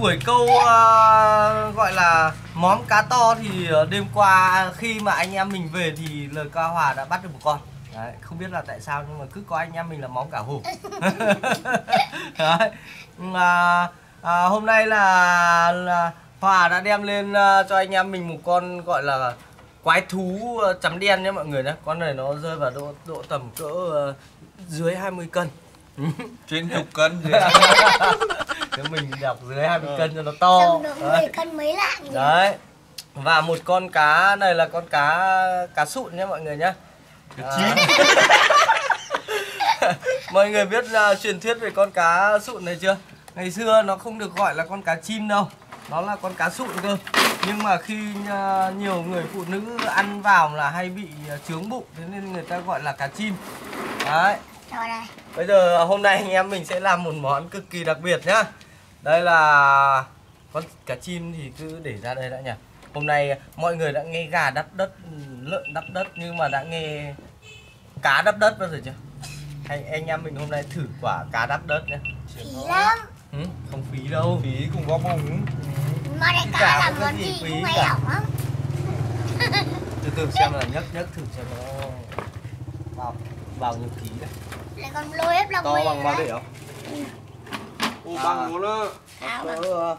buổi câu uh, gọi là móm cá to thì ờ, đêm qua khi mà anh em mình về thì lời ca hòa đã bắt được một con. Đấy, không biết là tại sao nhưng mà cứ có anh em mình là móm cả hồ Đấy. À, à, hôm nay là, là hòa đã đem lên uh, cho anh em mình một con gọi là quái thú chấm đen nhé mọi người nhé. Con này nó rơi vào độ độ tầm cỡ uh, dưới 20 cân. trên chục cân gì Nếu mình đọc dưới 20 cân cho nó to. Tầm độ 10 Đấy. cân mấy lạng? Đấy. Và một con cá này là con cá cá sụn nhé mọi người nhé. À. Mọi người biết uh, truyền thuyết về con cá sụn này chưa? Ngày xưa nó không được gọi là con cá chim đâu. Nó là con cá sụn cơ. Nhưng mà khi uh, nhiều người phụ nữ ăn vào là hay bị uh, chướng bụng Thế nên người ta gọi là cá chim. Đấy Rồi Bây giờ hôm nay anh em mình sẽ làm một món cực kỳ đặc biệt nhá. Đây là con cá chim thì cứ để ra đây đã nhỉ. Hôm nay mọi người đã nghe gà đắp đất, lợn đắp đất Nhưng mà đã nghe cá đắp đất bao giờ chưa? Hay anh em mình hôm nay thử quả cá đắp đất nhé Phí lắm. Ừ, Không phí đâu. Phí cùng có bùng Mà đại Cả ca làm không có món gì cũng hay hỏng lắm. Từ từ xem là nhấc nhấc thử xem nó bao, bao nhiêu ký này Lại còn lôi ép lòng To bằng bao để không? ô bằng luôn á cỡ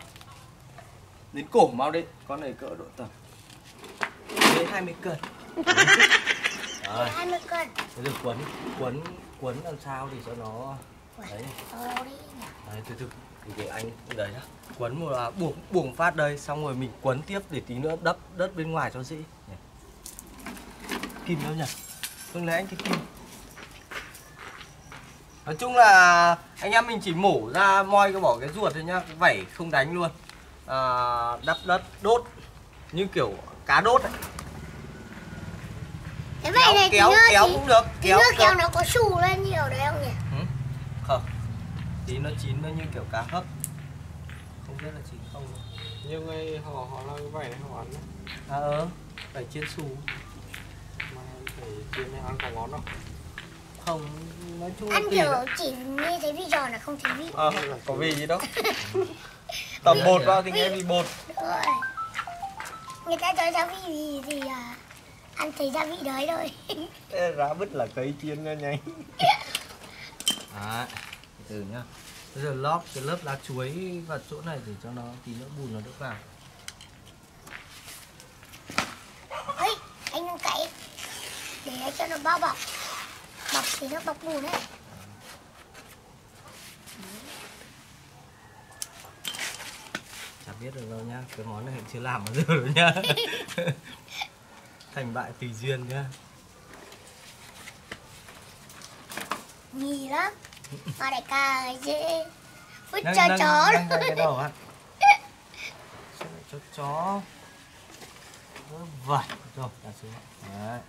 đến cổ mau đi con này cỡ độ tầm. Đến 20 cân. Đấy, 20 cân. Bây giờ quấn quấn quấn làm sao thì cho nó đấy. đi nhỉ. Đấy từ từ thì để anh đấy nhá. Quấn một là buộc buộc phát đây xong rồi mình quấn tiếp để tí nữa đắp đất bên ngoài cho dễ. Kim đâu nhỉ? Không lấy anh cái kim nói chung là anh em mình chỉ mổ ra moi cái bỏ cái ruột thôi nhá cái vảy không đánh luôn. À, đắp đất đốt như kiểu cá đốt ấy. Cái vậy này tí kéo nữa kéo thì cũng được kéo nữa kéo kéo nó có xù lên nhiều đấy không nhỉ? Ừ, không. Tí nó chín nó như kiểu cá hấp. Không biết là chín không. Nhiều người họ họ làm cái vải này họ ăn đấy. à ờ phải chiên xù. Mà phải chiên này ăn có ngon đâu không nói chung Ăn kiểu đấy. chỉ nghe thấy vị giòn là không thấy vị. Ờ có vị gì đâu. Tầm bột vào thì nghe vị bột. Rồi. Người ta cho gia vị gì thì à, ăn thấy gia vị đấy thôi. Rá bứt là cây chiên nha nhanh. Đấy từ nhá. Bây giờ lót cái lớp lá chuối vào chỗ này để cho nó tí nữa bùn nó đỡ vào. Ê, anh đừng cậy. Để cho nó bao bọc Bọc thì nó bọc bùn đấy. Chả biết được đâu nhá cái món này chưa làm bao giờ đâu nhá. Thành bại tùy duyên nhá. Nhì lắm. Mà đại ca dễ. Vứt nâng cho nâng chó nâng cái đầu cho chó. Vớ vẩn. Rồi đặt xuống đấy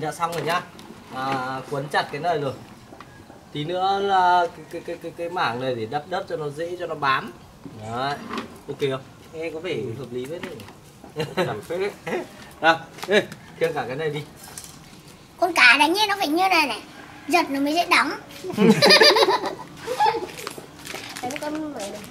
mình đã xong rồi nhá. À, Quấn chặt cái này rồi. Tí nữa là cái, cái, cái, cái, cái mảng này để đắp đất cho nó dễ cho nó bám. Đấy, ok không? Nghe có vẻ hợp lý đấy. Phết À, ê, kiêng cả cái này đi. Con cá đánh như nó phải như này này. Giật nó mới dễ đóng đánh con mới đóng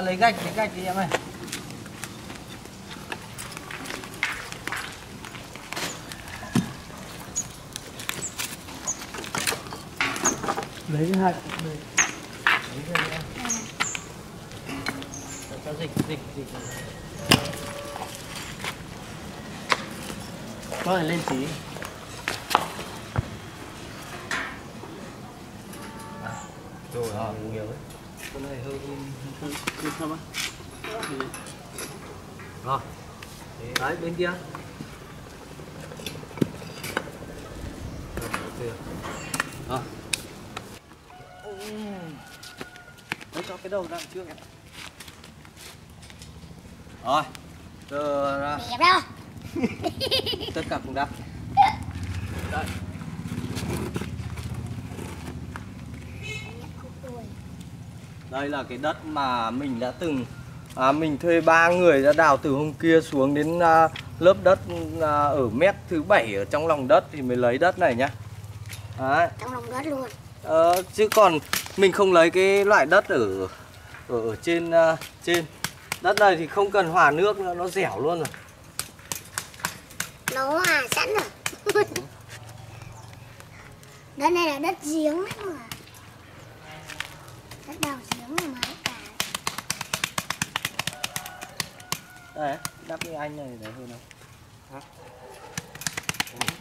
à, lấy gạch lấy gạch đi em ơi. Lấy cái hạt lấy. Cái này cho, cho dịch dịch dịch. Có thể lên tí. À, rồi à, nhiều đấy con này hơi hơi hơi thơm á rồi đấy bên kia. Rồi Đấy cho cái đầu ra trước em. Rồi Giờ ra. Tất cả cùng đắp Đây là cái đất mà mình đã từng à, Mình thuê ba người đã đào từ hôm kia xuống đến à, lớp đất à, ở mét thứ bảy ở trong lòng đất thì mới lấy đất này nhá. Đấy. Trong lòng đất luôn. Ờ, chứ còn mình không lấy cái loại đất ở ở, ở trên uh, trên. Đất này thì không cần hòa nước nữa nó dẻo luôn rồi. Nó hòa sẵn rồi. Đất này là đất giếng đấy mà đất đào giếng này mà cả đây đắp cái anh này để hơn không Hả?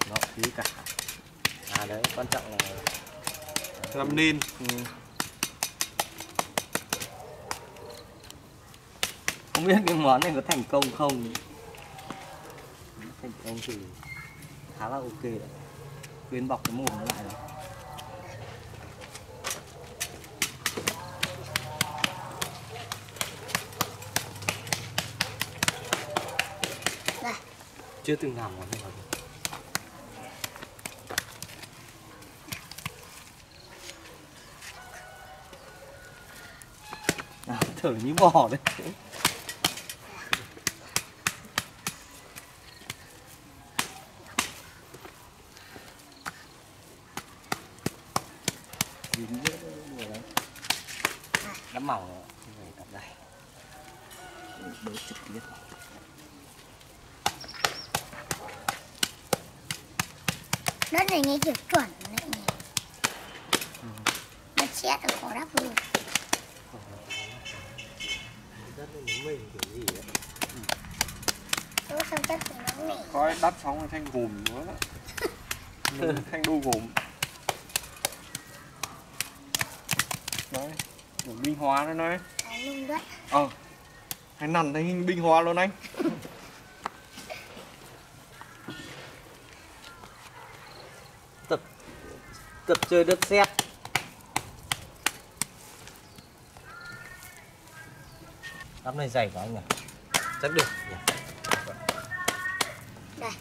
nó phí cả. À đấy quan trọng là làm nên ừ. không biết cái món này có thành công không. Thành công thì khá là ok đấy. Quyến bọc cái mồm lại rồi chưa từng làm món này bao giờ. À, thở như bò đấy Dính dễ nhiều lắm. đã mỏng rồi thì phải đặt đây Để đỡ trực tiếp đất này nghe kiểu chuẩn đấy nhỉ đất xét ở khó đắp luôn đất này nó mềm kiểu gì đấy Ủa sao đất của nó mẻ coi đắp xong rồi thành gồm nữa đó Mình thành đu gồm đấy. Của binh hóa đó nói Đấy, đất ờ hay nằm thành binh hóa luôn anh. Tập tập chơi đất sét đắp này dày quá anh nhỉ? Chắc được nhỉ? Đây.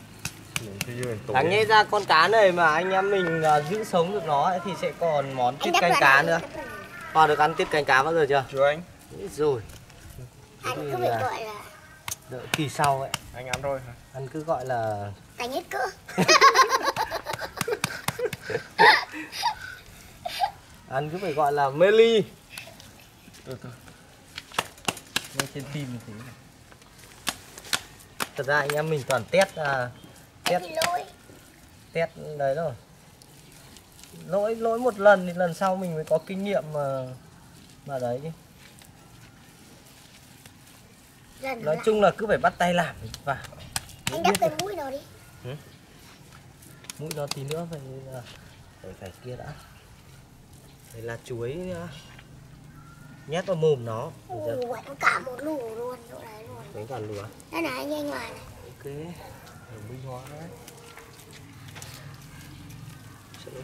Đáng nhẽ ra con cá này mà anh em mình à, giữ sống được nó ấy, thì sẽ còn món tiết canh cá nữa. Hoa được ăn tiết canh cá bao giờ chưa? Chưa anh. Rồi anh cứ là- gọi là đợi kỳ sau ấy. Anh ăn rồi hả anh cứ gọi là đánh hết cỡ anh cứ phải gọi là meli ngay trên phim như thế này. thật ra anh em mình toàn test à, anh test bị test đấy rồi lỗi lỗi một lần thì lần sau mình mới có kinh nghiệm mà mà đấy. Chứ lần nói lại. chung là cứ phải bắt tay làm và anh đắp cái mũi nào đi. Mũi nó tí nữa phải là phải phải kia đã. Phải là chuối nhá. nhét vào mồm nó? Ủa, nó cả một lù luôn chỗ đấy luôn. Với cả lửa đây này anh anh ngoài này. Ok. Ở minh hóa đấy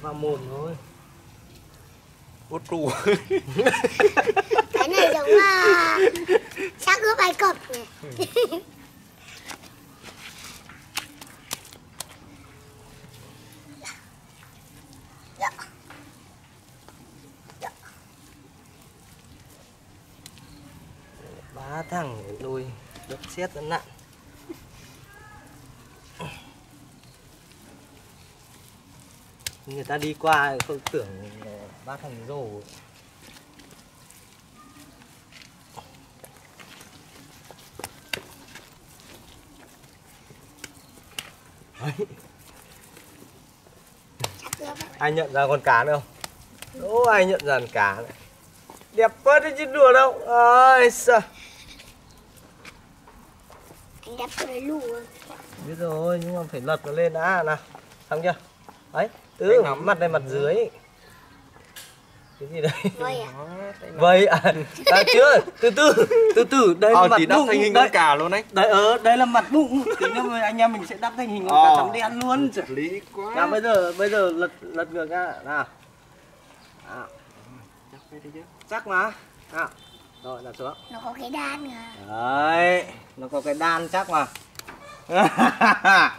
vào mồm thôi. Bút trụ. Cái này giống à, uh, xác ướp Ai Cập nhỉ? Bá thẳng đuôi, đất xét rất nặng. Người ta đi qua không tưởng bác rổ chưa vậy ai nhận ra con cá nữa không? Ô, ai nhận ra con cá này đẹp quá đấy chứ đùa đâu. Ơi sao anh đắp cái lù biết rồi nhưng mà phải lật nó lên đã nào. Xong chưa? Đấy nắm. mặt này mặt dưới. Cái gì đấy vây à? Vậy à, à chưa. Từ từ từ từ. Đây là Ờ mặt thì đắp bụng. thành hình đấy con cà luôn đấy đấy ờ đây là mặt bụng. Tí nữa mà anh em mình sẽ đắp thành hình con Ờ. cá chấm đen luôn. Trời. Lý quá. Nào bây giờ bây giờ lật lật ngược ra. Nào. À, Chắc phải đi chứ. Chắc mà. Nào. Rồi đặt xuống. Nó có cái đan à đấy nó có cái đan chắc mà.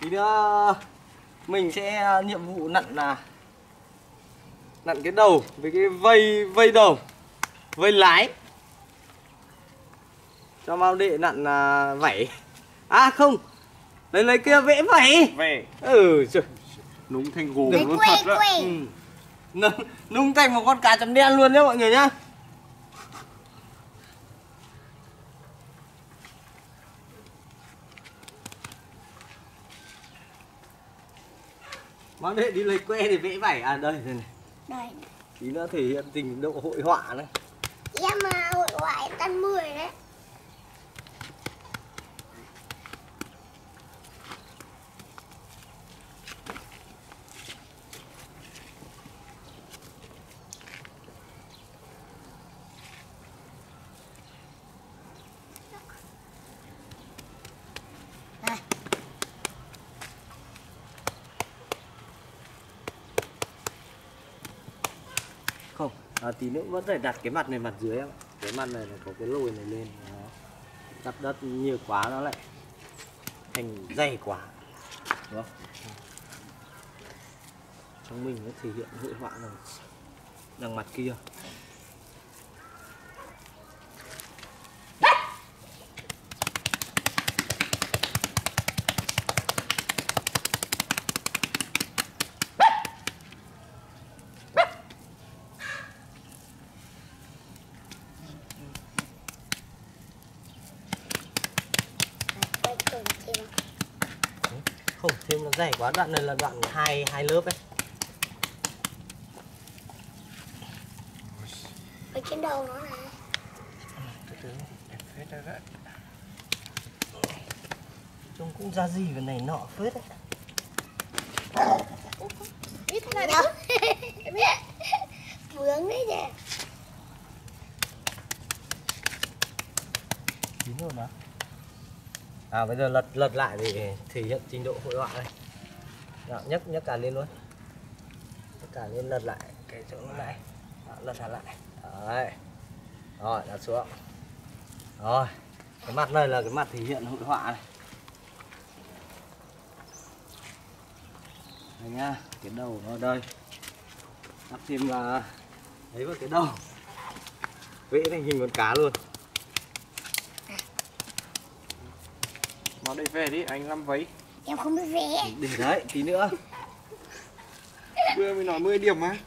Tí nữa mình sẽ à, nhiệm vụ nặn là nặn cái đầu với cái vây vây đầu vây lái. Cho mau đệ nặn là vảy. À không. Lấy lấy kia vẽ vảy. Về ừ trời. Núng thành gồm Đấy, luôn quê, thật đó. quê. ừ. nung, nung thành một con cá chấm đen luôn nhá mọi người nhá Mang đệ đi lấy que để vẽ vảy à đây đây này. Đây. Tí nữa thể hiện trình độ hội họa này. Em mà hội họa em tan 10 đấy Đây. không à, tí nữa vẫn phải đặt cái mặt này mặt dưới em cái mặt này là có cái lồi này lên đó. đắp đất nhiều quá nó lại thành dày quá đúng không? Trong mình nó thể hiện hội họa này đằng mặt kia Đây, quay cùng thêm không thêm nó dày quá đoạn này là đoạn hai hai lớp ấy. Ở trên đầu nó này. Phết đấy trông cũng ra gì cái này nọ phết đấy. Biết thế nào vướng đấy chứ chín rồi mà. À bây giờ lật lật lại để thể hiện trình độ hội họa đây đó, nhấc nhấc cả lên luôn. Nhấc cả lên lật lại cái chỗ này Đó, lật hẳn lại. Đấy. Rồi đặt xuống. Rồi cái mặt này là cái mặt thể hiện hội họa này. Đây nhá cái đầu nó đây. Đắp thêm là đấy vào cái đầu. Vẽ thành hình con cá luôn. Nó đây về đi anh làm váy em không biết vẽ. Để đấy tí nữa. Vừa mới nói 10 điểm mà.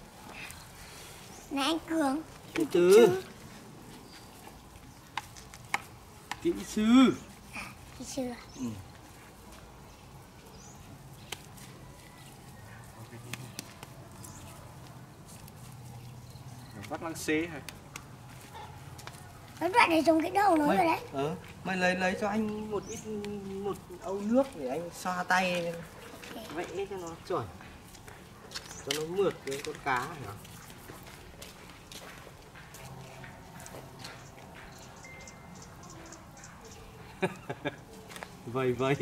Này anh cường. Từ từ. Kỹ sư. Khi xưa Bắt lăng xế hả nó đoạn này dùng cái đầu nó rồi đấy ờ mày lấy lấy cho anh một ít một âu nước để anh xoa tay vẽ cho nó chuẩn cho nó mượt với con cá hả vầy vầy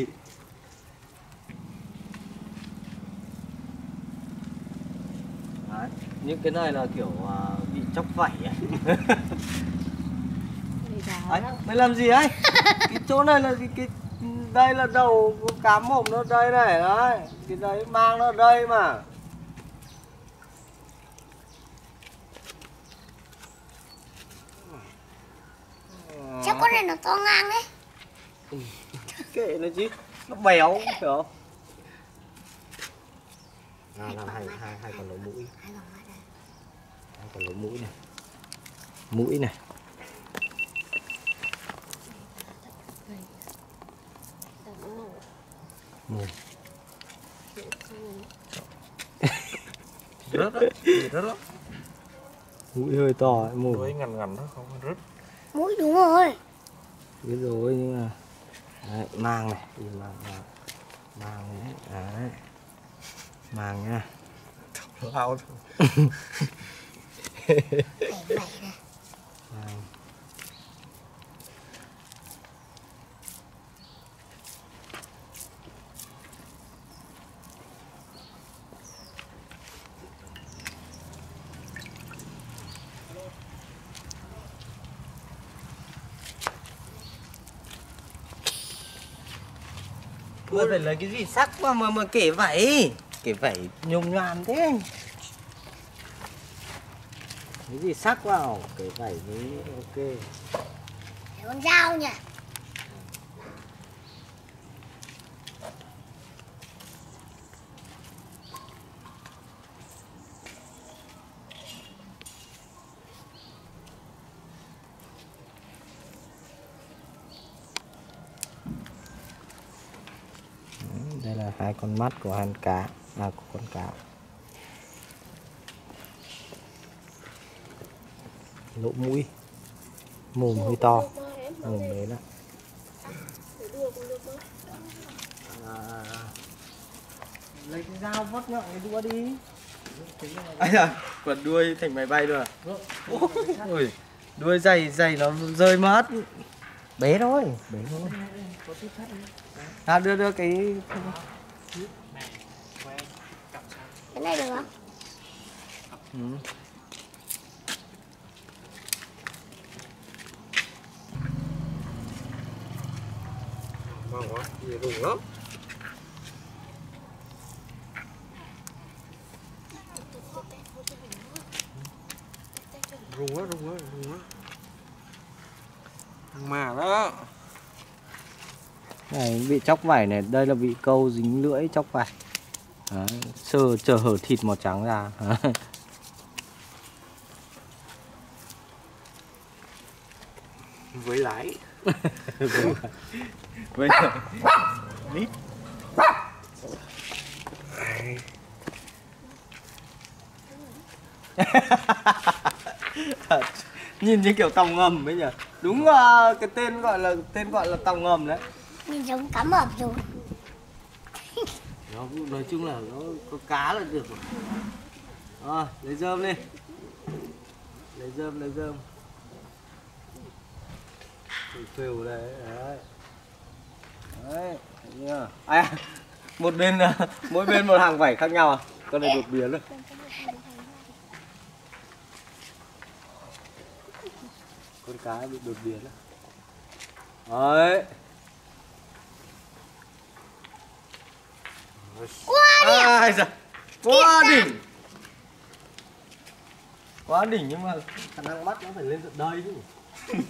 Đấy. những cái này là kiểu à, bị chóc vảy ấy. Đấy, mày làm gì ấy? cái chỗ này là cái, cái đây là đầu con cá mồm nó đây này đấy. Cái đấy mang nó đây mà. con này nó to ngang đấy kệ nó chứ nó béo phải không à, làm hai hai hai con lỗ mũi Hai con mắt này. hai con lỗ mũi này mũi này mồm rớt đó gì rớt đó mũi hơi to ấy, mồm. Đuôi ngằn ngằn đó không rớt mũi đúng rồi. Biết rồi nhưng mà đấy, mang này. Đi mang mang mang đấy đấy. Mang nha. Lao bảy Mày phải lấy cái gì sắc mà mà mà kể vậy. Kể vậy nhung nhoàn thế. Cái gì sắc vào Kể vậy mới ok. Để con dao nhỉ Đây là hai con mắt của hàn cá À của con cá Lỗ mũi Mồm hơi to Mồm đấy đó. À, Lấy cái dao vót nhọn cái đũa đi. Ây da, quần đuôi thành máy bay rồi à? Ôi, đuôi dày dày nó rơi mất. Bé thôi, bé thôi. À đưa đưa cái cái này được không ừ. ngon quá gì rùng lắm rùng quá rùng quá rùng quá thằng mà đó Này bị chóc vải này, đây là bị câu dính lưỡi chóc vải. Đấy, sơ chờ hở thịt màu trắng ra. Với lái. Giờ Lít Nhìn như kiểu tàu ngầm bây giờ Đúng là cái tên gọi là tên gọi là tàu ngầm đấy mình giống cá mập rồi. Nó nói chung là nó có cá là được rồi. À, lấy dơm đi. Lấy dơm lấy dơm. Phều phều đấy đấy. Đấy thấy à một bên à, mỗi bên một hàng vảy khác nhau à? Con này đột biến rồi. Con cá bị đột biến rồi. Đấy Ai da. Quá đỉnh. Quá đỉnh nhưng mà khả năng mắt nó phải lên tận đây chứ.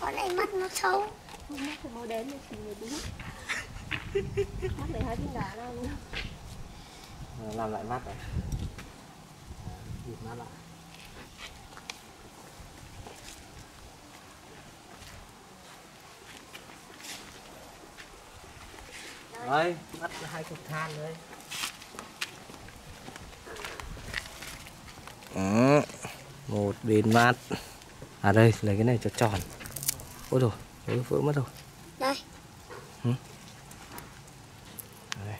Con này mắt nó sâu mắt thì màu đen thì xì người đúng mắt này hai viên đá đâu Làm lại mắt đấy Bịt mắt lại Đây, mắt là hai cục than đấy Đó, một bên mắt À đây, lấy cái này cho tròn. Ôi rồi, vỡ, vỡ mất rồi. Đây. Đây.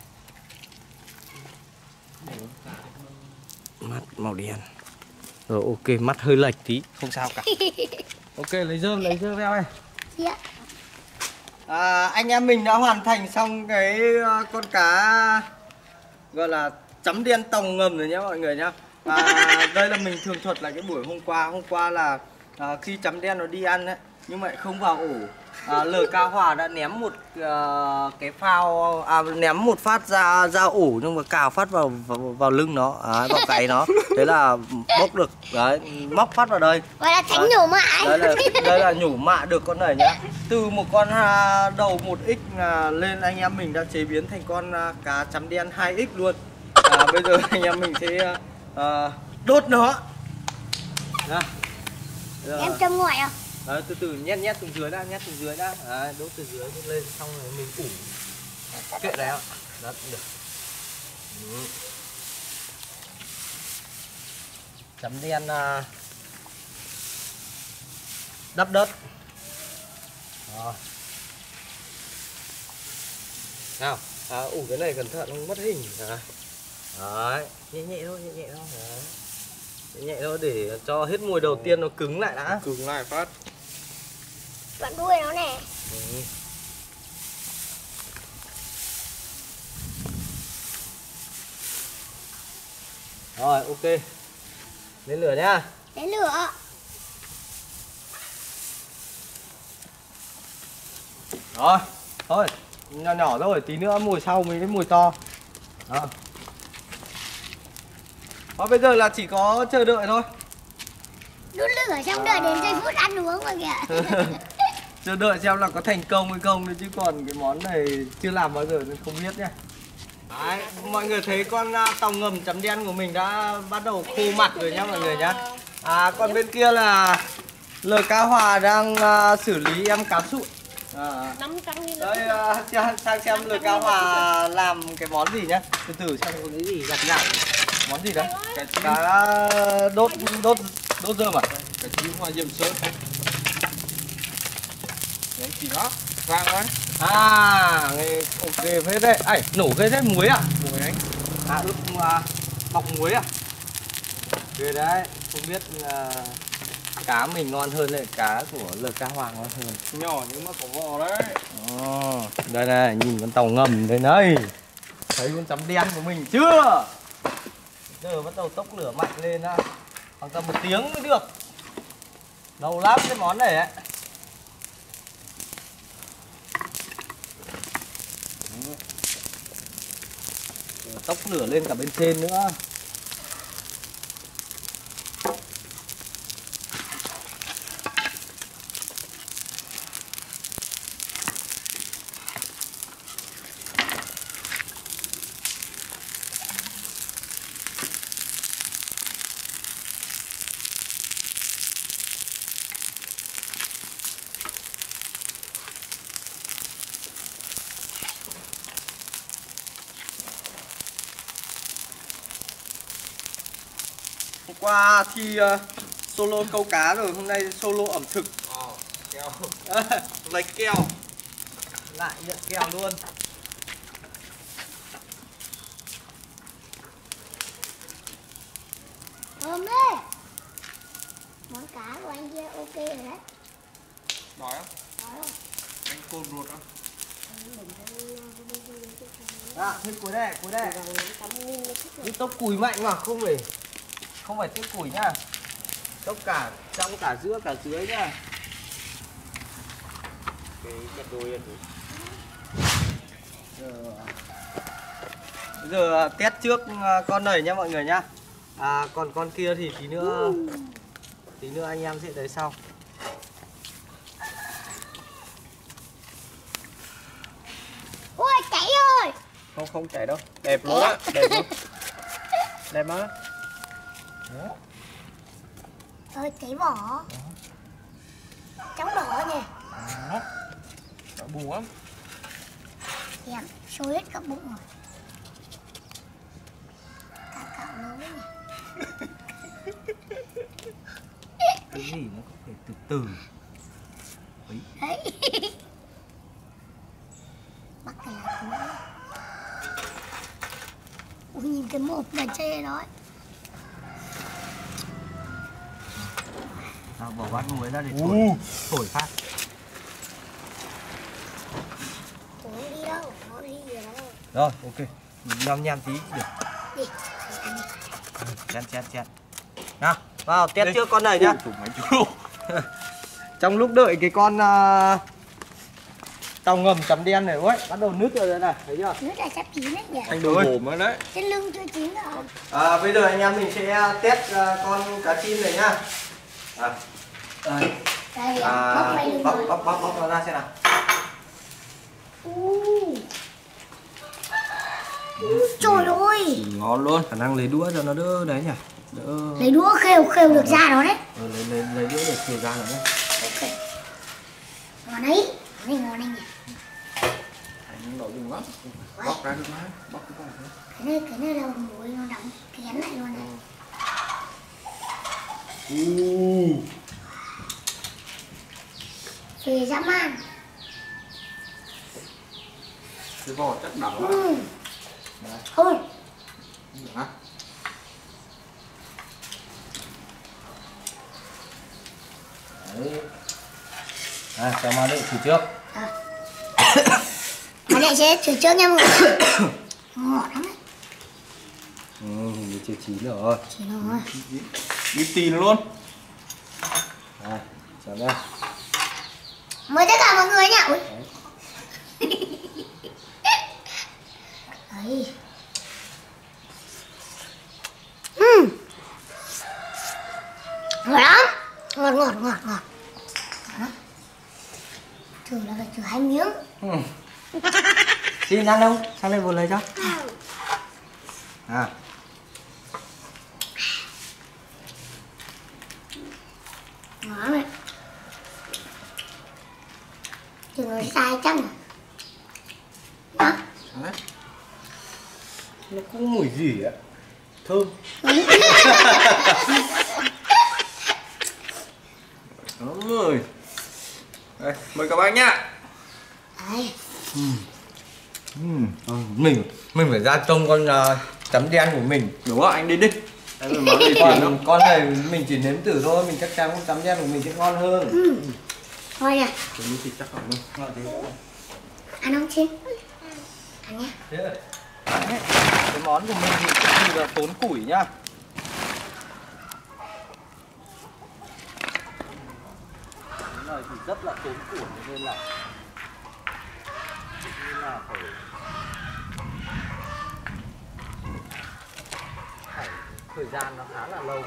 Mắt màu đen. Rồi ok, mắt hơi lệch tí, không sao cả. Ok, lấy rơm, lấy rơm theo này chị ạ à, Anh em mình đã hoàn thành xong cái ờ, con cá Gọi là chấm đen tòng ngầm rồi nhé mọi người nhá. Và đây là mình thường thuật lại cái buổi hôm qua. Hôm qua là à, khi chấm đen nó đi ăn ấy nhưng mà không vào ổ à, lời cao hòa đã ném một ờ, cái phao à, ném một phát ra ra ổ nhưng mà cào phát vào vào, vào lưng nó. À, vào gáy nó. Thế là bốc được đấy móc phát vào đây. Gọi là thánh Đấy. nhổ mại đây là đây là nhủ mạ được con này nhá. Từ một con à, đầu 1x à, lên anh em mình đã chế biến thành con à, cá chấm đen 2x luôn. À, bây giờ anh em mình sẽ à, đốt nó. Đó. Giờ- em châm ngoại à Đấy, từ từ nhét nhét từ dưới đã nhét từ dưới đã. Đấy, đốt từ dưới lên xong rồi mình ủ. Kệ đấy ạ. Đó cũng được. Ừ. chấm đen à, đắp đất. Rồi. nào à, ủ cái này cẩn thận không mất hình. À. đấy nhẹ nhẹ thôi nhẹ nhẹ thôi. Đấy. nhẹ nhẹ thôi để cho hết mùi đầu tiên nó cứng lại đã. Cứng lại phát đoạn đuôi nó nè. Ừ. Rồi ok. Lên lửa nhá. Lấy lửa. Rồi Thôi Nhỏ nhỏ thôi Tí nữa mùi sau mới cái mùi to. Đó. Thôi bây giờ là chỉ có chờ đợi thôi. Đun lửa xong đợi đến giây phút ăn uống mà kìa chờ đợi xem là có thành công hay không thôi chứ còn cái món này chưa làm bao giờ nên không biết nhá. Đấy, mọi người thấy con à, tàu ngầm chấm đen của mình đã bắt đầu khô mặt rồi nhá mọi người nhá. À còn bên kia là cá hòa đang à, xử lý em cá sụn à, năm trăm nghìn đây à, sang, xem cá hòa làm cái món gì nhá. Từ từ xem có cái gì gặt gạo món gì đấy cái cá đốt đốt đốt rơm à? Cái chim hoa diệm sớm Đấy, chỉ đó. Vang quá à nghe ok phết đấy. Ấy nổ cái đấy muối à? Mùi anh à ướp à, bọc muối à? Ghê đấy không biết là cá mình ngon hơn lại cá của lờ cá hoàng ngon hơn? Nhỏ nhưng mà có vỏ đấy. Ồ, đây này nhìn con tàu ngầm đây này. Thấy con chấm đen của mình chưa? Giờ bắt đầu tốc lửa mạnh lên á. Khoảng tầm một tiếng mới được. Lâu lắm cái món này ấy tóc lửa lên cả bên trên nữa Hôm qua thi ờ, solo câu cá rồi, hôm nay solo ẩm thực ờ keo Lấy keo Lại nhận keo luôn thơm đấy món cá của anh kia ok rồi đấy đói không Đói không? anh côn ruột không À, thêm cuối đây, cuối đây Đi tốc cùi mạnh mà, không phải Không phải tiếp cùi nhá. Tốc cả trong cả giữa cả dưới nhá. Cái cắt đôi Giờ, Bây giờ test trước à, con này nhá mọi người nhá. À còn con kia thì tí nữa Tí nữa anh em sẽ tới sau. Ui cháy rồi. Không không chảy đâu. Đẹp luôn á đẹp luôn đẹp á ơi cháy vỏ trắng đỏ nhỉ Đói bù lắm. Xem sôi hết cả bụng rồi. Cả cạo nấu nhỉ Cái gì nó cũng phải từ từ? Đấy bắt cái là cũng ui nhìn cái mộp là chê đó ấy. À, Bỏ bát muối ra để thổi, thổi phát. Đi đâu? Đi đâu Rồi ok. Nhăm nhăm tí. Được. Chén chén chén. Nào vào test trước con này nhá. Trong lúc đợi cái con à, tàu ngầm chấm đen này ôi bắt đầu nứt rồi đấy này thấy chưa? Nước là sắp chín đấy nhỉ? Anh đồ hổm rồi đấy. Trên lưng chưa chín đâu. À, bây giờ anh em mình sẽ test à, con cá chim này nhá. À, đây. đây À, bóc bóc rồi. bóc bóc bóc nó ra xem nào. U. trời ơi. Ngon luôn. Khả năng lấy đũa cho nó đỡ đấy nhỉ? Đỡ. Lấy đũa khều khều được ra đó đấy. Ờ, lấy lấy lấy đũa để khều ra nữa nhé ok ngon đấy này ngon đấy nhỉ. Anh lắm. Bóc ra được má Bóc cái này cái này cái này là muối nó đóng kén lại luôn này. Uh. Phê dã man. Cái vỏ chắc đỏ ừ. thôi. Hả? đấy. À cho mà đợi thử trước. Mà lại sẽ thử trước nha mọi người. Ngọt lắm ừ chưa chín rồi. Chỉ rồi. Đi tìm luôn. À chào đây mời tất cả mọi người nhá. Ui. đấy ừ. ngọt lắm. Ngọt ngọt ngọt ngọt Đó. thử là phải thử hai miếng. Ừ. xin ăn không sang đây vừa lấy cho. À. Ngọt này nói sai chắc rồi. Đó. Nó cũng mùi gì ạ? Thơm. Đúng rồi Đây, mời các bác nhá. Ừ, mình mình phải ra trông con uh, chấm đen của mình. Đúng rồi, anh đi đi. Còn không? con này mình chỉ nếm thử thôi mình chắc chắn con chấm đen của mình sẽ ngon hơn. Ừ. thôi nha Tôi đi thịt chắc không ngon thế ăn không chín ăn rồi. Đấy, cái món của mình thì là tốn củi nhá. Cái này thì rất là tốn củi nên là nên là phải thời gian nó khá là lâu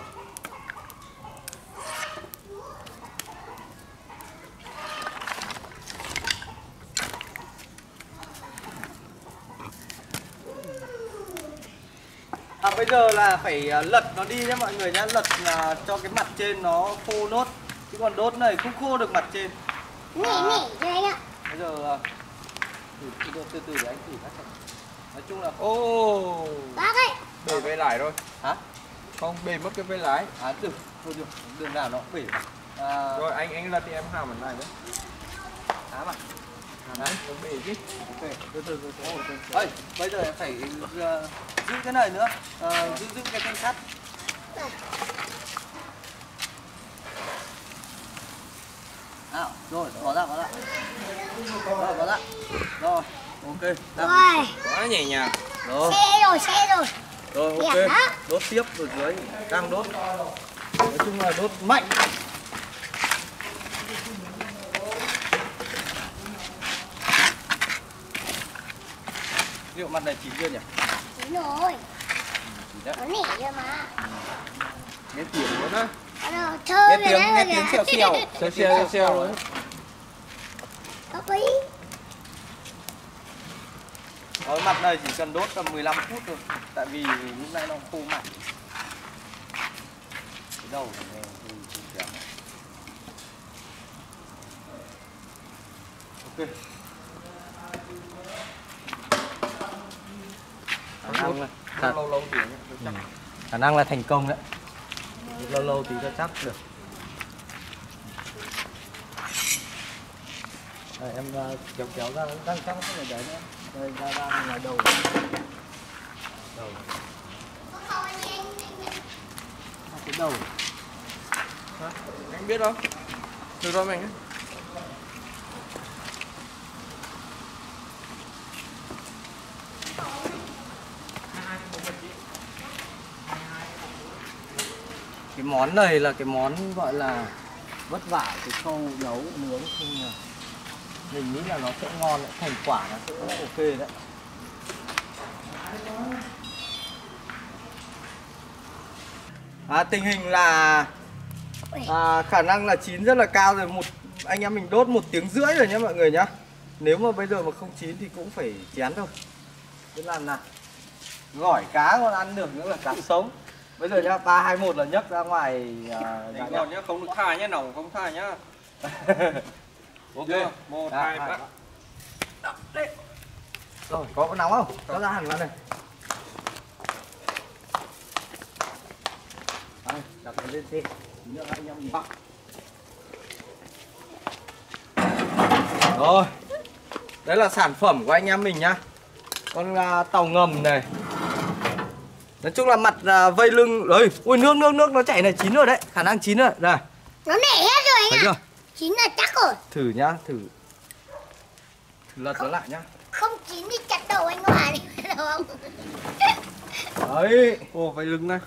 bây giờ là phải à, lật nó đi nhé mọi người nhé Lật à, cho cái mặt trên nó khô nốt. Chứ còn đốt này không khô được mặt trên. Cho anh ạ. Bây giờ à, từ, từ, từ từ để anh thử các Nói chung là Ô. Bác ấy Bể vây lái rồi. Hả? Không, bể mất cái vây lái. À từ thôi được. Đường nào nó cũng bể. À, Rồi, anh anh lật thì em hàm ở này nhé Hả mà Đấy, Ơi bây giờ phải à, giữ cái này nữa à, Giữ giữ cái thanh sắt À, rồi, có ra, có ra Rồi, có ra Rồi, ok rồi Quá nhẹ nhàng Rồi xe rồi xe rồi. Rồi ok, đốt tiếp ở dưới, đang đốt. Nói chung là đốt mạnh Liệu mặt này chín chưa nhỉ? chín rồi. Đấy nó nỉ rồi mà. Nghe tiếng luôn á. Nghe tiếng, đấy nghe tiếng xèo xèo Xèo xèo xèo rồi Bác ấy Ở mặt này chỉ cần đốt tầm 15 phút thôi Tại vì lúc nay nó khô mạnh Cái đầu này thì thì kéo Ok khả năng là khả, Lâu lâu thì chắc khả năng là thành công đấy lâu lâu thì cho chắc được đây, em uh, kéo kéo ra đang chắc cái này đấy nữa đây ra ra ngoài đầu đầu cái đầu Hả? Anh biết không? Được rồi mình cái món này là cái món gọi là vất vả cái khâu nấu nướng không nhờ à, mình nghĩ là nó sẽ ngon lại thành quả nó sẽ ok đấy. À, tình hình là à, khả năng là chín rất là cao rồi một anh em mình đốt một tiếng rưỡi rồi nhé mọi người nhá. Nếu mà bây giờ mà không chín thì cũng phải chén thôi. Cứ làm nào gỏi cá còn ăn được nữa là cá sống bây giờ nhá ba hai một là nhấc ra ngoài à, Đấy, nhà ngon nhá không được thai nhá nồng không thai nhá ok một Dạ, hai ba. Rồi, có nóng không? Cho ra hẳn vào này. Đây, đặt nó lên xe. Anh em bắt. Rồi. Đấy là sản phẩm của anh em mình nhá. Con à, tàu ngầm này. Nói chung là mặt à, vây lưng Ơi, ui nước nước nước nó chảy này chín rồi đấy, khả năng chín rồi. Đây, Nó nẻ hết rồi thấy chưa? Chín là chắc rồi. Thử nhá, thử. Thử lật nó lại nhá. Không chín thì chặt đầu anh Hòa đi. Được không? Đấy, ô vây lưng này.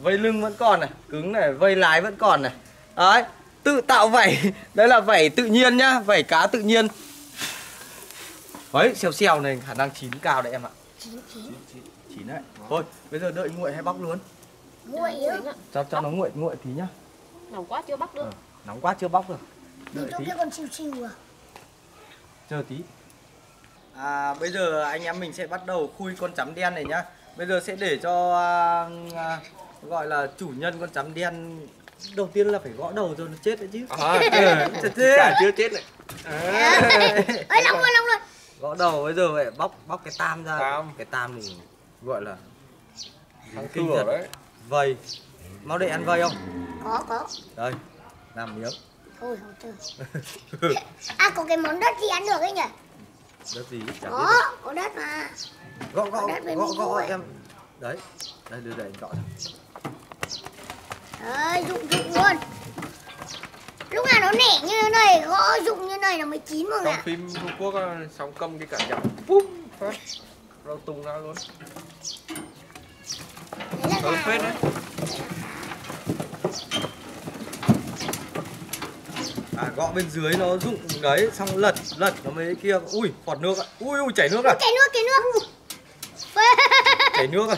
Vây lưng vẫn còn này cứng này vây lái vẫn còn này. Đấy tự tạo vảy. Đây là vảy tự nhiên nhá vảy cá tự nhiên. Đấy xèo xèo này khả năng chín cao đấy em ạ. Chín chín chín đấy thôi bây giờ đợi nguội hay bóc luôn Nguội cho cho nó nguội nguội tí nhá nóng quá chưa bắt được Ờ, nóng quá chưa bóc được đợi tí còn chiều chiều à chờ tí à bây giờ anh em mình sẽ bắt đầu khui con chấm đen này nhá bây giờ sẽ để cho à, à, gọi là chủ nhân con chấm đen đầu tiên là phải gõ đầu rồi nó chết đấy chứ à chết thế cả chưa chết này Ơi long luôn long luôn gõ đầu bây giờ phải bóc bóc cái tam ra Tam. cái tam thì gọi là thằng kinh thật đấy. Vầy. Mau để ăn vầy không? Có có. Đây làm miếng. Thôi không chơi À có cái món đất gì ăn được ấy nhỉ? Đất gì? Chẳng biết Có có đất mà. Gõ gõ gõ gõ em. Đấy đây đưa đây gõ. Đấy rụng rụng luôn. Lúc nào nó nẻ như thế này Gõ rụng như này là mới chín mọi người trong ạ phim Trung Quốc á, xong cầm cái cản dạo bum phát rau tung ra luôn. Rồi phết đấy. À gõ bên dưới nó rụng đấy xong lật lật nó mới kia. Ui phọt nước ạ. Ui ui chảy nước à? Chảy nước chảy nước. Chảy nước à?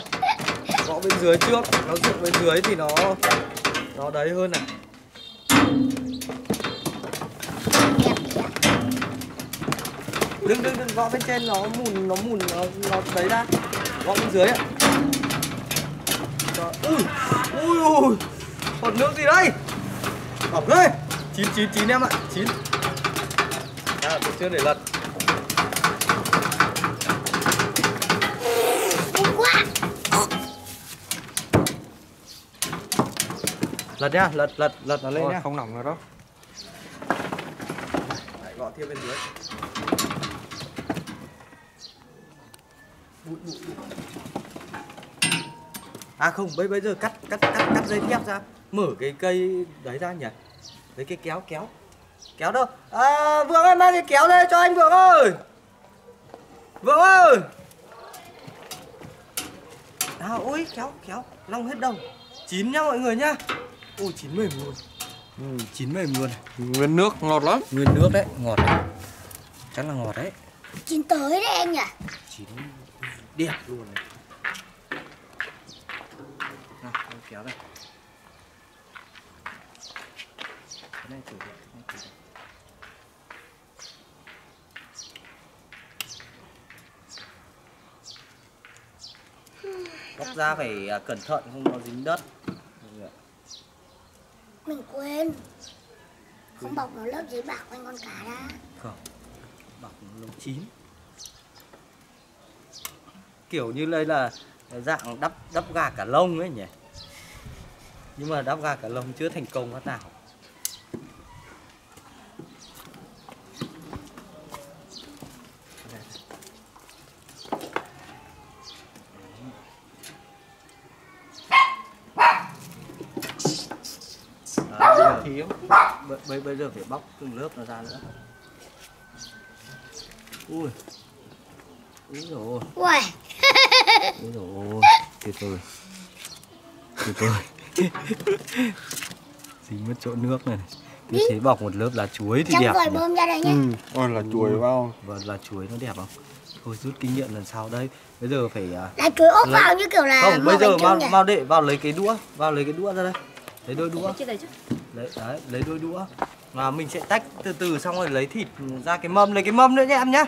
Gõ bên dưới trước nó rụng bên dưới thì nó nó đấy hơn này Đẹp đẹp đừng đừng đừng gõ bên trên nó mùn nó mùn nó nó đấy ra. Gõ bên dưới ạ. Ui ui ui còn nước gì đây? Bỏng đây. Chín chín chín em ạ chín. À được chưa để lật? Lật nhá lật lật lật nó lên Thôi, nhá. không nóng nữa đâu. Lại gõ thêm bên dưới À không bây bây giờ cắt cắt cắt cắt dây thép ra. Mở cái cây đấy ra nhỉ? Lấy cái kéo kéo. Kéo đâu? À vượng ơi mang cái kéo đây cho anh vượng ơi. Vượng ơi. À ui kéo kéo. Long hết đồng. Chín nhá mọi người nhá ui chín mềm luôn ừ, chín mềm luôn nguyên nước ngọt lắm. Nguyên nước đấy ngọt đấy. Chắc là ngọt đấy. Chín tới đấy anh nhỉ chín đẹp luôn này. Nào kéo đây. Cái này thử cái này thử bóc ra phải à, cẩn thận không nó dính đất. Mình quên. Không bọc nó lớp giấy bạc quanh con cá ra không bọc nó chín kiểu như đây là dạng đắp đắp gà cả lông ấy nhỉ? Nhưng mà đắp gà cả lông chưa thành công phát nào. Đấy, bây giờ thiếu. bây, bây, bây giờ phải bóc từng lớp nó ra nữa. Ui. Ui rồi Ui ui rồi tuyệt vời tuyệt vời dính mất chỗ nước này. Như thế bọc một lớp lá chuối thì Trong đẹp vòi nhỉ? bơm ra đây nhá ừ. Ôi là chuối vào. và lá chuối nó đẹp không? Thôi rút kinh nghiệm lần sau đây. Bây giờ phải à, Là chuối ốp Lấy- vào như kiểu là không bây giờ mau mau đệ vào lấy cái đũa vào lấy cái đũa ra đây. Lấy đôi đũa. Lấy đấy lấy đôi đũa. Và mình sẽ tách từ từ xong rồi lấy thịt ra cái mâm lấy cái mâm nữa nhé em nhá.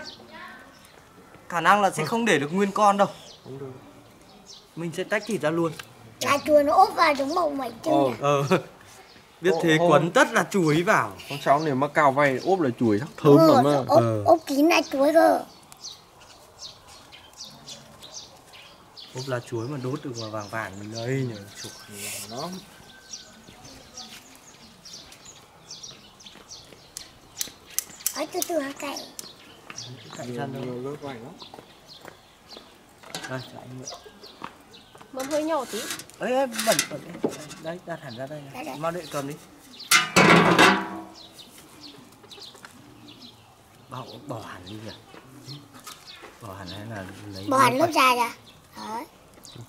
Khả năng là sẽ không để được nguyên con đâu mình sẽ tách thịt ra luôn. Là chuối nó ốp vào giống màu bánh trưng Ồ. nhỉ? ờ. Biết Ô, thế ô. quấn tất là chuối vào. Con cháu nếu mà cào vay ốp là chuối chắc thơm Đúng lắm rồi, á. ốp, Ờ. ốp kín lại chuối cơ. Ốp lá chuối mà đốt được vào vàng vàng mình đây nhỉ chụp nó Ấy từ từ hả cậy cạnh ra đâu nhiều lớp vải lắm đây cho anh mượn. Mâm hơi nhỏ tí. Ấy ấy, bẩn bẩn. Đấy đây đặt hẳn ra đây này. Mau đệ cầm đi. Bỏ bỏ hẳn đi nhỉ bỏ hẳn hay là lấy Bỏ hẳn lớp da ra Đấy.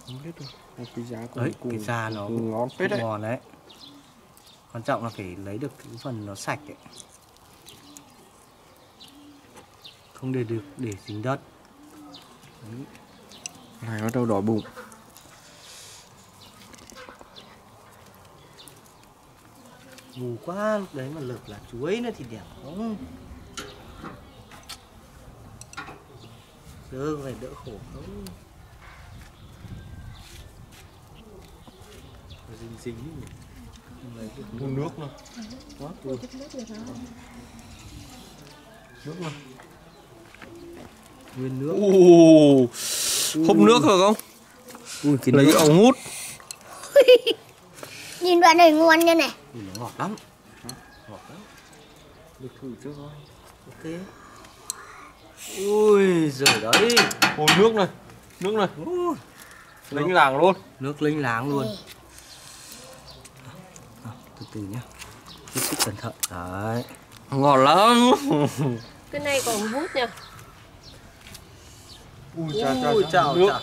Không biết đâu. Một cái giá đấy cùng cái da nó ngon phết đấy. ngon đấy. Quan trọng là phải lấy được cái phần nó sạch ấy. Không để được để dính đất. Đấy. Này bắt đầu đỏ bụng. Mù quá lúc đấy mà lợp là chuối nữa thì đẹp không giờ phải đỡ khổ không dính dính. Uống nước nữa quá thích nước nữa nguyên nước. Ồ, húp nước rồi không? ui cái Lấy ống hút. Nhìn đoạn này ngon như này. Ui, nó ngọt lắm. Ngọt lắm. Được thử chưa coi ok. Ui giời đấy. Ồ, nước này. Nước này. Ui, Lính làng luôn. nước linh láng luôn. À, từ từ nhá. Hết sức cẩn thận. Đấy. Ngọt lắm. Cái này còn hút nha Ui, ui chào nước. chào.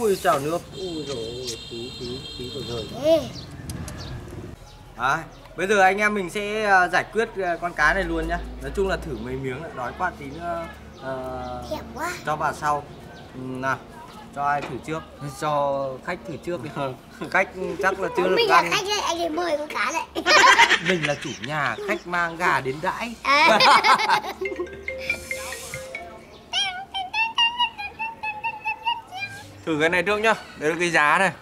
Ui chào nước. Ui rồi khí khí của trời Ê, đấy bây giờ anh em mình sẽ à, giải quyết à, con cá này luôn nhá. Nói chung là thử mấy miếng lại đói quá tí nữa à, Đẹp quá. cho vào sau. Ừ, nào cho ai thử trước? Cho khách thử trước đi. Khách chắc là chưa được Mình là ăn. khách đây, anh ấy mời con cá này mình là chủ nhà khách mang gà đến đãi Thử cái này trước nhá. Đây là cái giá này.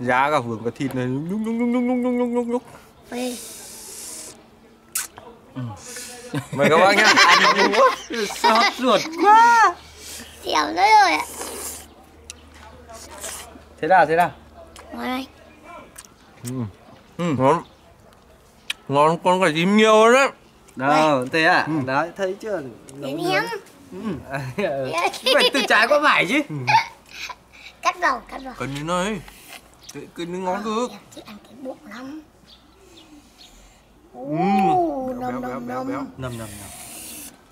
Giá cả hưởng cả thịt này. Nhúc nhúc nhúc nhúc nhúc nhúc nhúc nhúc nhúc. Ui, Mời các bác nhá. Ăn nó đúng quá. sốt ruột quá Dẻo rồi rồi ạ thế nào thế nào Ngon đây Ừ. Ừ. Ngon. Ngon con phải chim nhiều rồi đấy. đâu thế à đấy thấy chưa Đến em Ừ. phải từ trái qua phải chứ Cắt vào, cắt vào Cần như này. Cái, cái nó ngon cực. Em thích ăn cái bụng lắm. Ừ. Ồ, Béo nồng béo nồng béo béo. nồng. Nầm nầm nầm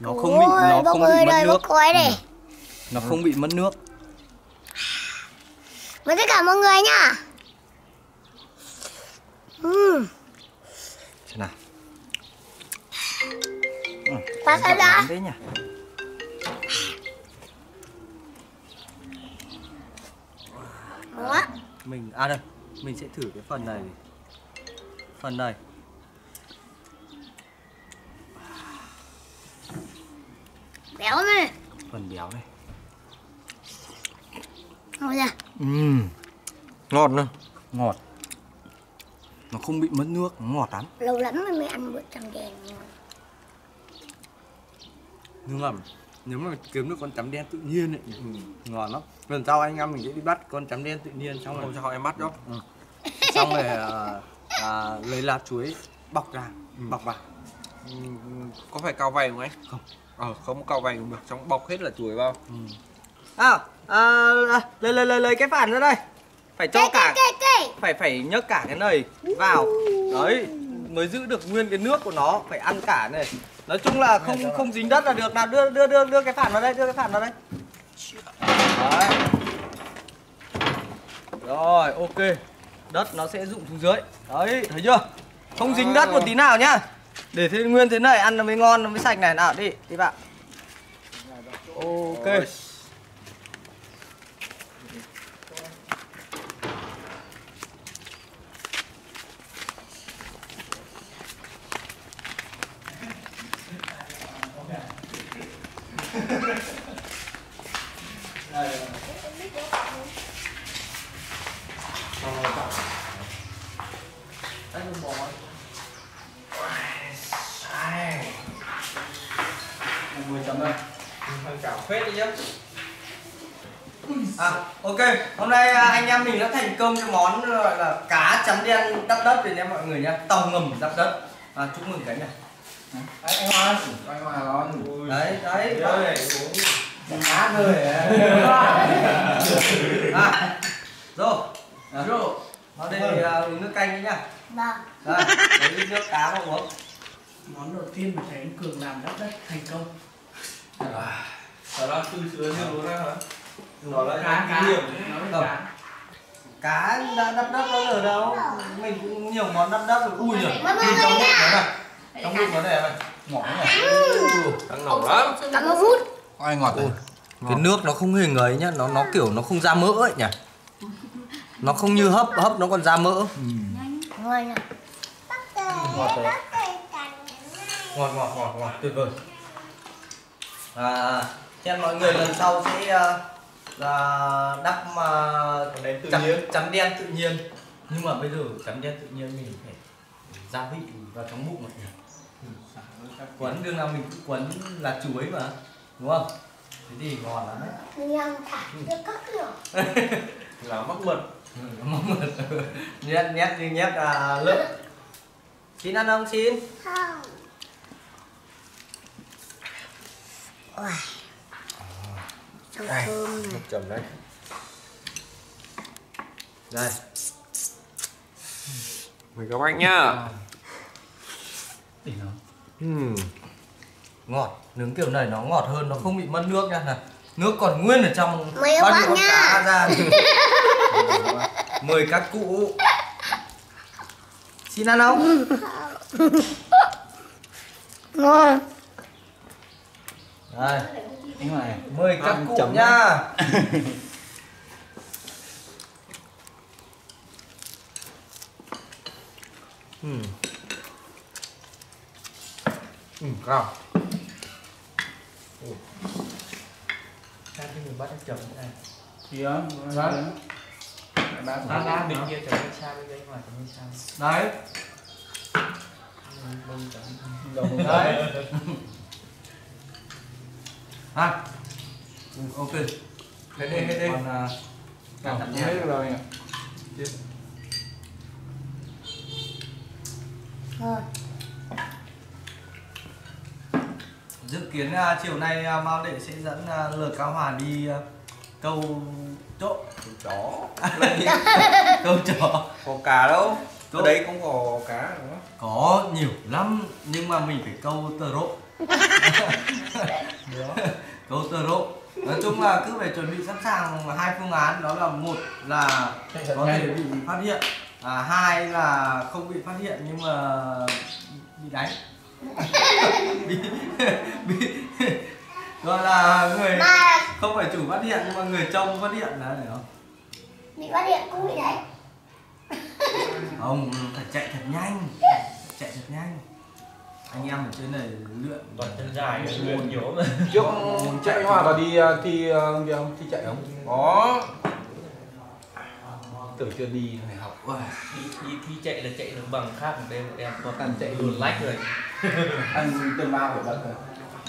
nó không bị nó không bị mất đây, nước. đây. Nó không bị mất nước. Với tất cả mọi người nhá. Ừm, xem nào. Ừ. Bác ơi đã? thế nhỉ Đó mình à đây mình sẽ thử cái phần này. Phần này. Béo này. Phần béo này. Ngồi ra Ừm, Ngọt nữa. ngọt. Nó không bị mất nước nó ngọt lắm. Lâu lắm rồi mới ăn bữa trắng đèn. Nhưng mà nếu mà kiếm được con chấm đen tự nhiên ấy ừ, ngon lắm lần sau anh em mình sẽ đi bắt con chấm đen tự nhiên xong rồi cho họ em bắt cho. xong rồi à, à, lấy lá chuối bọc ra bọc vào Ừ, Có phải cao vay không anh? Không. Ờ, không cao cũng được. Xong bọc hết là chuối vào. à, à lấy lấy lấy lấy cái phản ra đây phải cho cả phải phải nhấc cả cái này vào đấy mới giữ được nguyên cái nước của nó phải ăn cả này nói chung là không không dính đất là được. Nào, đưa đưa đưa đưa cái phản vào đây, đưa cái phản vào đây. Đấy. Rồi, ok. Đất nó sẽ rụng xuống dưới. Đấy, thấy chưa? Không dính đất một tí nào nhá. Để thế nguyên thế này ăn nó mới ngon, nó mới sạch này. Nào, đi đi bạn. Ok. À, ok, hôm nay à, anh em mình đã thành công cái món gọi là cá chấm đen đắp đất rồi nha mọi người nhé Tàu ngầm đắp đất. À, Chúc mừng cái này anh Hoa Anh Hoa ngon. Đấy, đấy, đấy Cá thôi À, rô à, Nó đây thì à, nước canh đấy nhá vâng Đây, lấy nước cá mà uống món đầu tiên mà thấy anh cường làm rất rất thành công Đó là từ xưa như luôn á hả? Nó là cá cá nhiều nói cá cá đã đắp đất nó ở đâu mình cũng nhiều món đắp đắp rồi ui giời Mama nhìn trong ơi bụng nó này trong bụng nó này. Này. Ngọt này ngon lắm. cảm ơn vút Ai ngọt này. cái nước nó không hề ấy nhá nó nó kiểu nó không ra mỡ ấy nhỉ. Nó không như hấp hấp nó còn ra mỡ. Ngon nha ngọt rồi. Ngọt ngọt ngọt ngọt. Tuyệt vời. À chen mọi người lần sau sẽ ờ, là đắp mà Đến tự chấm, nhiên. chấm đen tự nhiên. Nhưng mà bây giờ chấm đen tự nhiên mình phải gia vị vào trong bụng mọi người quấn đương nào mình cũng quấn là chuối mà đúng không? Thế thì ngon lắm đấy. Mình ăn thả được các kiểu. Là mắc mật. Ừ, mong mà nhét nhét như nhét à, lợn xin ăn không xin? Không. Thơm này. Chầm đấy. đây. Mời các bạn nhá. để nó Ừm. ngọt. Nướng kiểu này nó ngọt hơn nó không bị mất nước nha. Này nước còn nguyên ở trong Mời bao nhiêu con nha. cá ra. Mời các cụ. Xin ăn không? Ngon. Đây. Anh Hoài mời các cụ chấm nha. ừ. Ừ, cao ra thì mình bắt anh chồng này Gì á? Vâng. Bác Ba ba bên nó. kia chồng bên xa bên đây ngoài chồng bên xa đấy đấy. À. Ừ, ok. Hết đi hết đi. Còn à, Cảm được rồi nhỉ? ngon dự kiến à, chiều nay à, Mao Đệ sẽ dẫn à, Lờ Cao Hòa đi à, câu chỗ Chó. câu chó. Có cá đâu. Câu- Ở đấy cũng có cá đúng không? có nhiều lắm nhưng mà mình phải câu tơ rộ. Câu tơ rộ. Nói chung là cứ phải chuẩn bị sẵn sàng hai phương án. Đó là một là có thể bị phát hiện. À, hai là không bị phát hiện nhưng mà bị đánh gọi là người mà không phải chủ phát hiện nhưng mà người trông phát hiện là hiểu không? Bị phát hiện cũng bị đấy. Không phải chạy thật nhanh. Chạy thật nhanh. Anh em ở trên này luyện toàn chân dài luyện nhiều mà Trước trước anh Hòa có đi ờ, thi kia không? Thi chạy không? Có. Tưởng chưa đi phải học. Đi, đi thi chạy là chạy được bằng khác một đêm một em còn Ăn chạy luồn lách rồi. Ăn tương bao của bác rồi.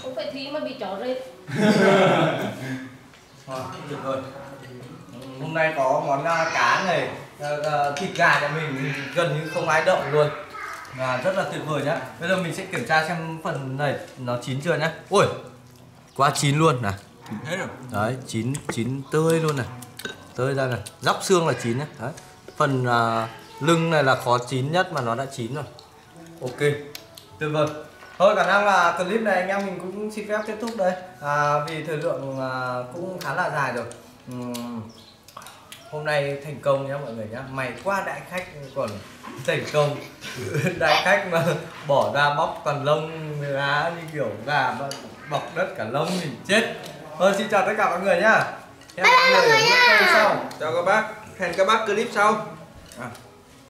cũng phải thi mà bị chó thôi, tuyệt vời hôm nay có món à, cá này à, à, thịt gà nhà mình gần như không ai động luôn. À, rất là tuyệt vời nhá. Bây giờ mình sẽ kiểm tra xem phần này nó chín chưa nhá. Ui quá chín luôn này Hết rồi. đấy chín chín tươi luôn này tơi ra này. Dóc xương là chín này đấy. Phần uh, lưng này là khó chín nhất mà nó đã chín rồi. Ok. Tuyệt vời. Thôi khả năng là clip này anh em mình cũng xin phép kết thúc đây. À, vì thời lượng à, cũng khá là dài rồi. Uhm, hôm nay thành công nhé mọi người nhé mày qua đại khách còn thành công. Đại khách mà bỏ ra bóc toàn lông lá như kiểu gà bọc đất cả lông mình chết. Thôi xin chào tất cả mọi người nhá hẹn mọi người nha. chào các bác hẹn các bác clip sau. À.